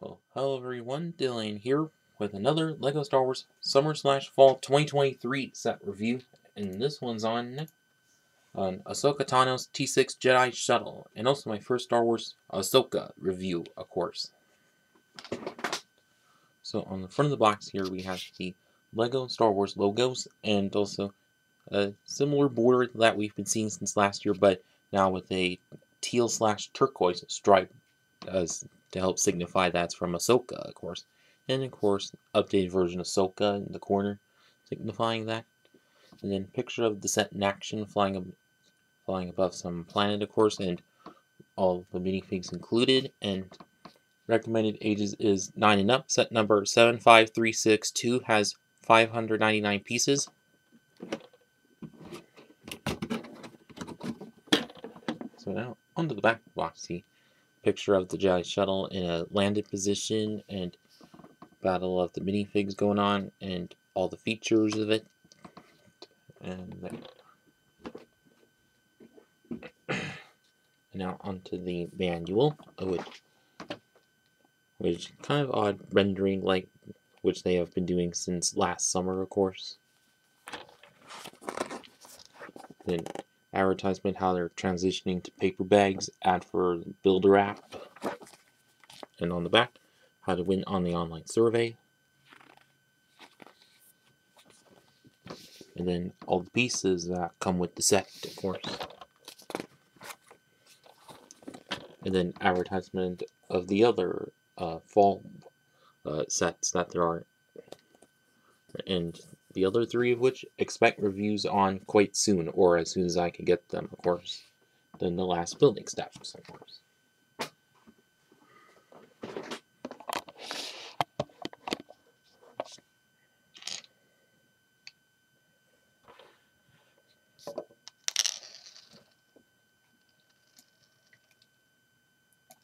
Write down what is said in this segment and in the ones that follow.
Well, hello everyone, Dylan here with another LEGO Star Wars Summer slash Fall 2023 set review, and this one's on on Ahsoka Tano's T6 Jedi Shuttle, and also my first Star Wars Ahsoka review, of course. So on the front of the box here we have the LEGO Star Wars logos, and also a similar border that we've been seeing since last year, but now with a teal slash turquoise stripe as to help signify that's from Ahsoka, of course. And of course, updated version of Ahsoka in the corner, signifying that. And then picture of the set in action flying ab flying above some planet, of course, and all the minifigs included. And recommended ages is 9 and up. Set number 75362 has 599 pieces. So now onto the back box. See picture of the Jedi shuttle in a landed position and battle of the minifigs going on and all the features of it. And now onto the manual, which which kind of odd rendering like which they have been doing since last summer, of course. Then advertisement how they're transitioning to paper bags, ad for Builder app, and on the back, how to win on the online survey. And then all the pieces that come with the set, of course. And then advertisement of the other uh, fall uh, sets that there are. And the other three of which expect reviews on quite soon, or as soon as I can get them, of course. Then the last building steps, of course.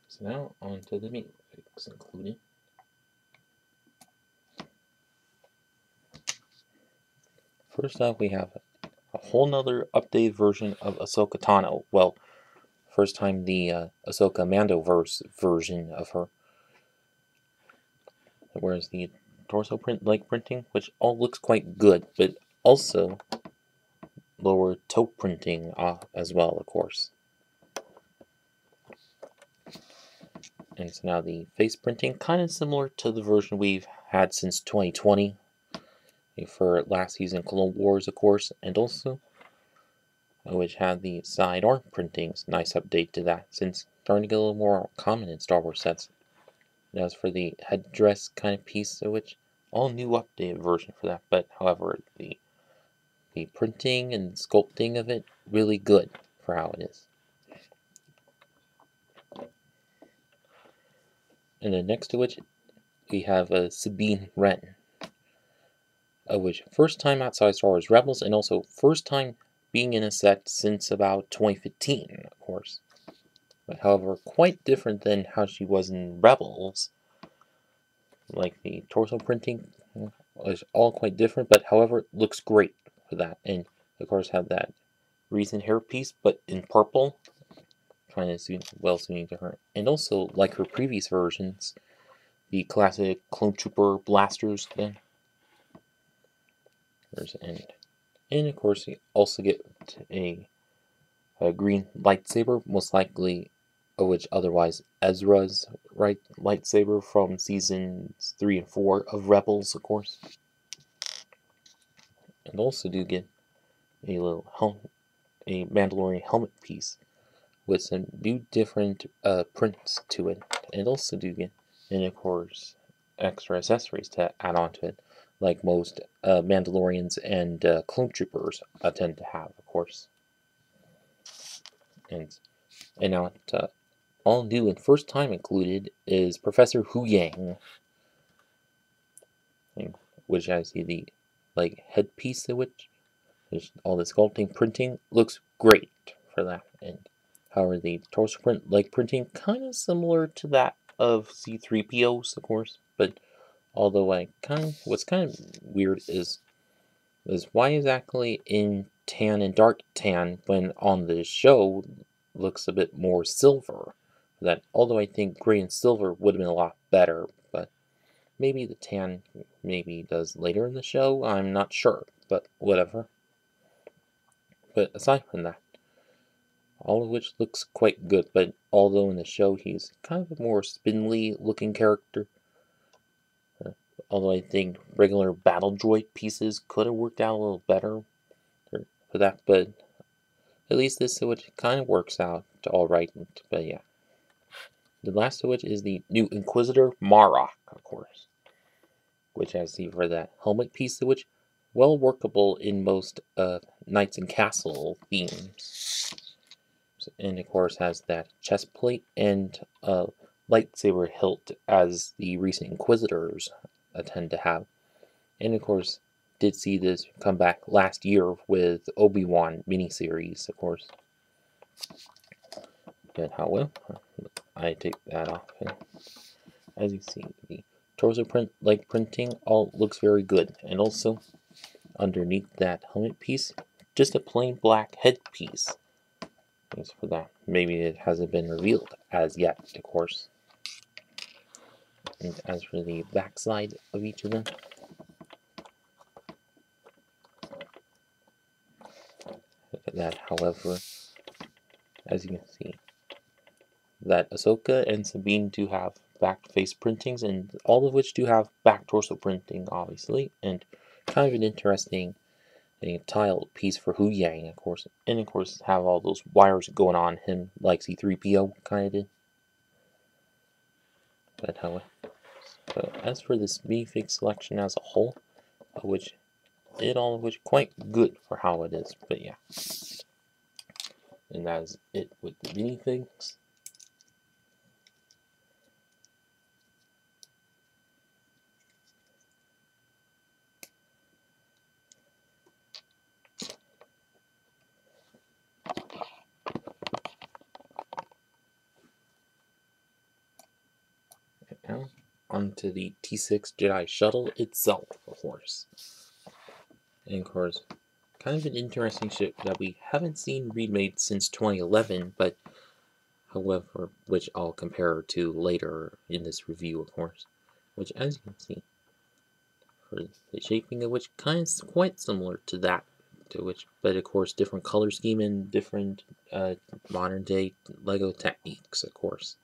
So now on to the meat included. First up, we have a whole nother updated version of Ahsoka Tano. Well, first time the uh, Ahsoka Mandoverse version of her. Whereas the torso print like printing, which all looks quite good, but also lower toe printing uh, as well, of course. And so now the face printing, kind of similar to the version we've had since 2020 for last season Clone Wars, of course, and also uh, which had the side arm printings. Nice update to that, since starting to get a little more common in Star Wars sets. And as for the headdress kind of piece, which all new updated version for that, but however, the the printing and sculpting of it really good for how it is. And then next to which we have a Sabine Wren of which first time outside Star Wars Rebels and also first time being in a set since about 2015, of course. But however, quite different than how she was in Rebels. Like the torso printing is all quite different, but however, looks great for that. And of course, have that recent hair piece, but in purple, trying to suit well suiting to her. And also, like her previous versions, the classic Clone Trooper blasters then there's end. And of course, you also get a, a green lightsaber, most likely, of which otherwise Ezra's right lightsaber from seasons three and four of Rebels, of course. And also do get a little helmet, a Mandalorian helmet piece with some new different uh, prints to it, and also do get, and of course, extra accessories to add on to it like most uh, Mandalorians and uh, clone troopers uh, tend to have, of course. And and now uh, all new and first time included is Professor Huyang, which I see the like headpiece of which there's all the sculpting printing looks great for that. And however, the torso print like printing kind of similar to that of C3PO's, of course, but Although I kind of, what's kind of weird is is why exactly in tan and dark tan when on the show looks a bit more silver that. Although I think gray and silver would have been a lot better, but maybe the tan maybe does later in the show. I'm not sure, but whatever. But aside from that, all of which looks quite good, but although in the show he's kind of a more spindly looking character, although I think regular battle droid pieces could have worked out a little better for that, but at least this switch kind of works out to alright, but yeah. The last which is the new Inquisitor Marrok, of course, which I see for that helmet piece, which well workable in most uh, Knights and Castle themes. And of course has that chest plate and uh, lightsaber hilt as the recent Inquisitors tend to have. And of course, did see this come back last year with Obi-Wan miniseries, of course. But how well, I take that off. And as you see, the torso print, like printing, all looks very good. And also, underneath that helmet piece, just a plain black headpiece. Thanks for that. Maybe it hasn't been revealed as yet, of course. And as for the backside of each of them, look at that, however, as you can see, that Ahsoka and Sabine do have back face printings, and all of which do have back torso printing, obviously, and kind of an interesting a tile piece for Huyang, of course, and of course have all those wires going on him like C3PO kind of did. But however, so as for this minifig selection as a whole, which it all of which quite good for how it is, but yeah. And that is it with the minifigs. Now, onto the T6 Jedi Shuttle itself, of course. And of course, kind of an interesting ship that we haven't seen remade since 2011, but however, which I'll compare to later in this review, of course. Which, as you can see, for the shaping of which kind of quite similar to that, to which, but of course, different color scheme and different uh, modern day Lego techniques, of course.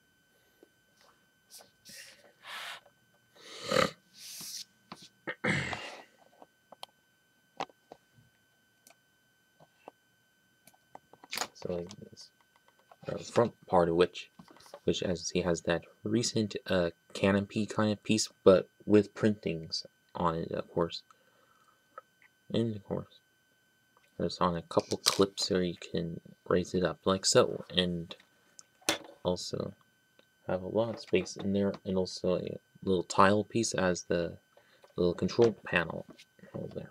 This uh, front part of which which as he has that recent uh, canopy kind of piece but with printings on it of course. And of course there's on a couple clips so you can raise it up like so and also have a lot of space in there and also a little tile piece as the little control panel over there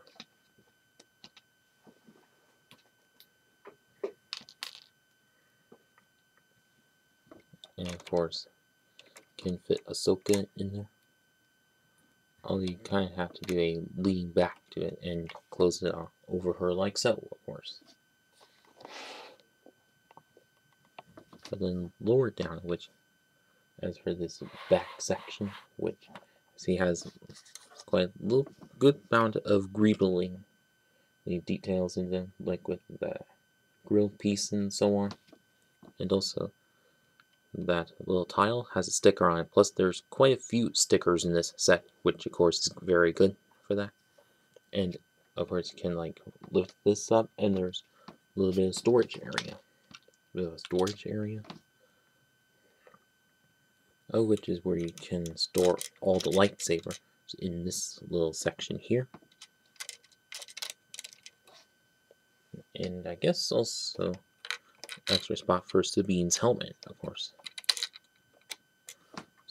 and of course can fit Ahsoka in there. All you kind of have to do a lean back to it and close it over her like so, of course. But then lower it down, which, as for this back section, which see has quite a little good amount of greebling, the details in them, like with the grill piece and so on, and also that little tile has a sticker on it. Plus, there's quite a few stickers in this set, which of course is very good for that. And of course, you can like lift this up, and there's a little bit of storage area. A a storage area. Oh, which is where you can store all the lightsaber in this little section here. And I guess also extra spot for Sabine's helmet, of course.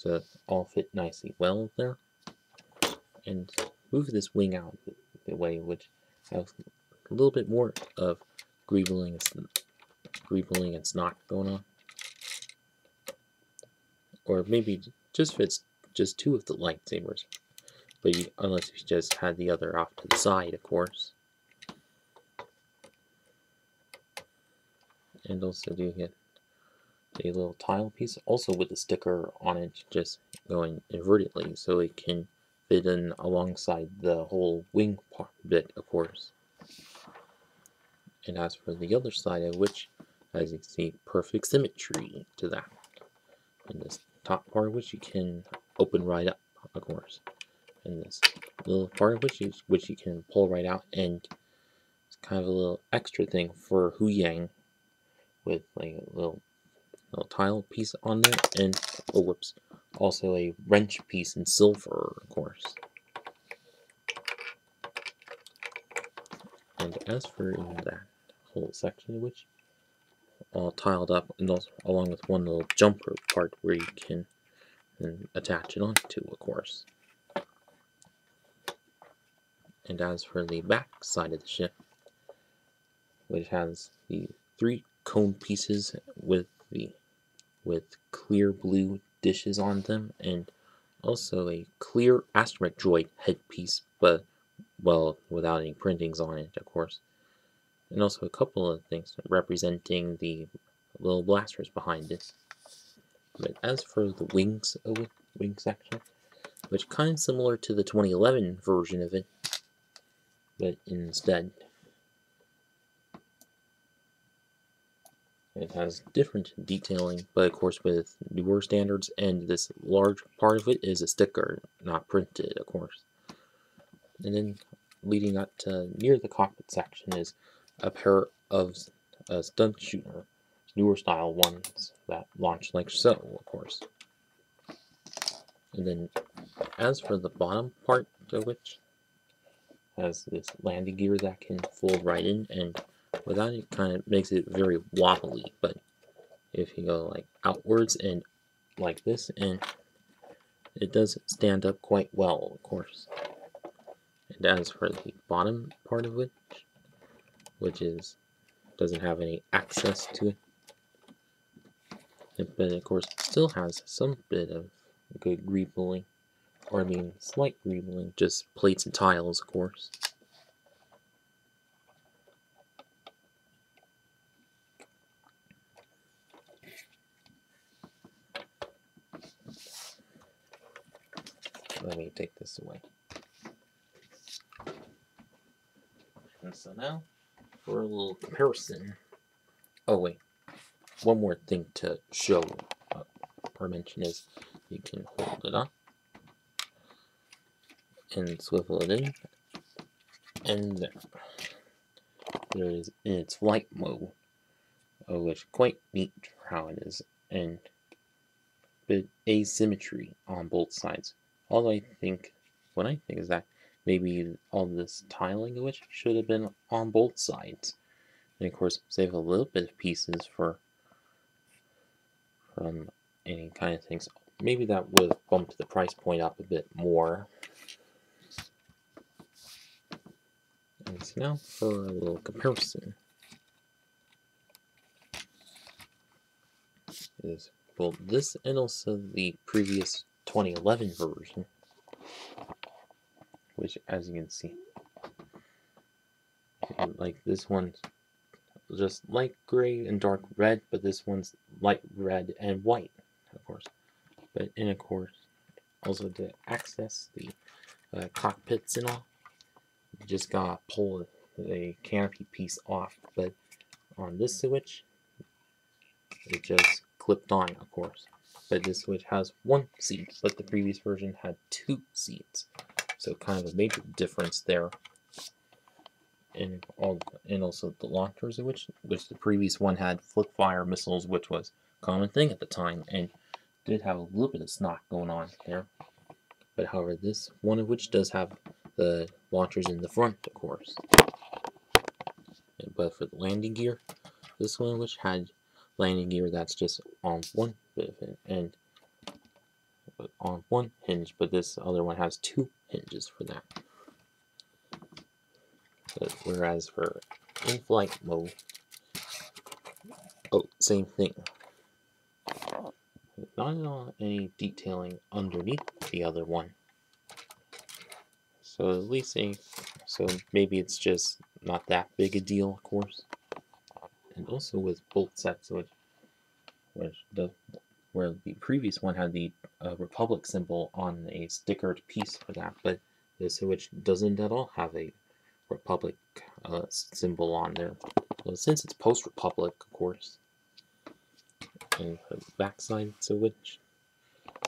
So it all fit nicely well there. And move this wing out the way which has a little bit more of greebling and, greebling and snot going on. Or maybe just fits just two of the lightsabers. But you, unless you just had the other off to the side, of course. And also do get a little tile piece, also with a sticker on it, just going invertedly, so it can fit in alongside the whole wing part bit, of course. And as for the other side of which, as you can see, perfect symmetry to that. And this top part which you can open right up, of course. And this little part which you, which you can pull right out, and it's kind of a little extra thing for Huyang with like a little little tile piece on there, and oh whoops, also a wrench piece in silver, of course. And as for in that whole section, which all tiled up, and also along with one little jumper part where you can um, attach it onto, of course. And as for the back side of the ship, which has the three cone pieces with the with clear blue dishes on them, and also a clear astromech droid headpiece, but well, without any printings on it, of course. And also a couple of things representing the little blasters behind it. But as for the wings of wing section, which kind of similar to the 2011 version of it, but instead It has different detailing, but of course with newer standards, and this large part of it is a sticker, not printed, of course. And then leading up to near the cockpit section is a pair of stunt shooter, newer style ones that launch like so, of course. And then as for the bottom part of which has this landing gear that can fold right in and without it kind of makes it very wobbly but if you go like outwards and like this and it does stand up quite well of course. And as for the bottom part of which which is doesn't have any access to it but of course still has some bit of good greebling or I mean slight greebling just plates and tiles of course let me take this away. And so now, for a little comparison. Oh wait, one more thing to show uh, or mention is you can hold it up and swivel it in, and there. There is in its flight mode, uh, which quite neat for how it is, and but asymmetry on both sides all I think, what I think is that maybe all this tiling which should have been on both sides. And of course, save a little bit of pieces for from any kind of things. Maybe that would have bumped the price point up a bit more. And so now for a little comparison. Is both this and also the previous 2011 version, which as you can see, like this one's just light gray and dark red, but this one's light red and white, of course. But in of course, also to access the uh, cockpits and all, you just gotta pull the canopy piece off. But on this switch, it just clipped on, of course but this switch has one seat, but the previous version had two seats. So kind of a major difference there. And all and also the launchers which which the previous one had flip fire missiles, which was a common thing at the time, and did have a little bit of snot going on there. But however, this one of which does have the launchers in the front, of course. But for the landing gear, this one which had landing gear that's just on one and on one hinge, but this other one has two hinges for that. But whereas for in-flight mode, oh, same thing. Not any detailing underneath the other one. So at least a, so maybe it's just not that big a deal, of course. And also with both sets, which the where the previous one had the uh, Republic symbol on a stickered piece for that, but this which doesn't at all have a Republic uh, symbol on there. Well, since it's post-Republic, of course. And the backside, so which,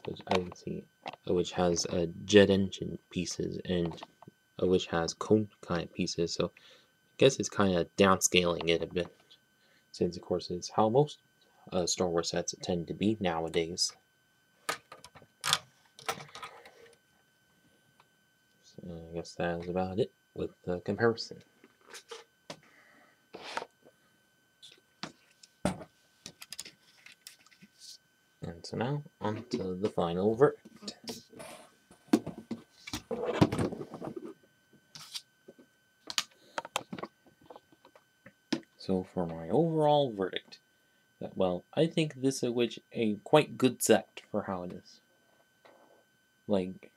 which I can see, which has uh, jet engine pieces and uh, which has cone kind of pieces. So I guess it's kind of downscaling it a bit, since of course it's how most uh, Star Wars sets tend to be nowadays. So I guess that's about it with the comparison. And so now, on to the final verdict. So for my overall verdict, that well, I think this is which a quite good set for how it is. Like,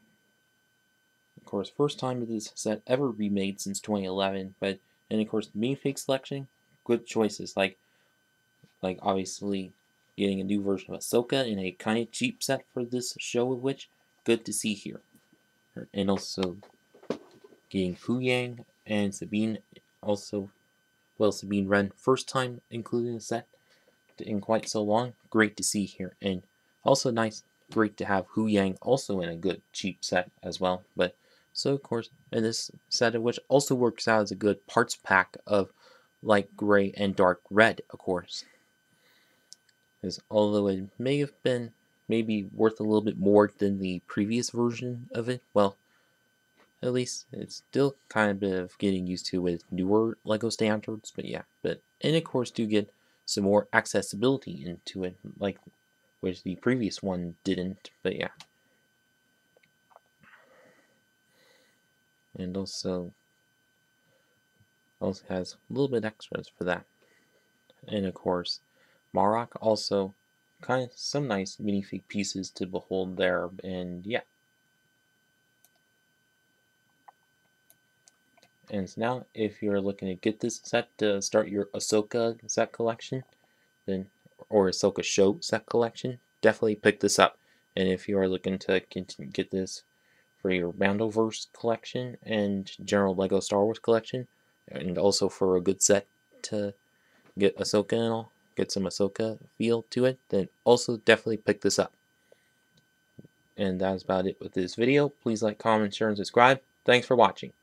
of course, first time this set ever remade since 2011, but and of course the minifig selection, good choices. Like, like obviously getting a new version of Ahsoka in a kind of cheap set for this show of which, good to see here. And also getting Huyang and Sabine also well, Sabine Wren, first time including the set in quite so long. Great to see here. And also nice, great to have Huyang also in a good cheap set as well. But so of course, in this set, which also works out as a good parts pack of light gray and dark red, of course. Because although it may have been maybe worth a little bit more than the previous version of it, well, at least it's still kind of getting used to with newer LEGO standards, but yeah. But and of course do get some more accessibility into it, like which the previous one didn't. But yeah. And also also has a little bit extras for that. And of course, Marrok also kind of some nice minifig pieces to behold there, and yeah. And so now, if you're looking to get this set to start your Ahsoka set collection, then or Ahsoka show set collection, definitely pick this up. And if you are looking to get this for your Mandoverse collection and general Lego Star Wars collection, and also for a good set to get Ahsoka and all, get some Ahsoka feel to it, then also definitely pick this up. And that's about it with this video. Please like, comment, share, and subscribe. Thanks for watching.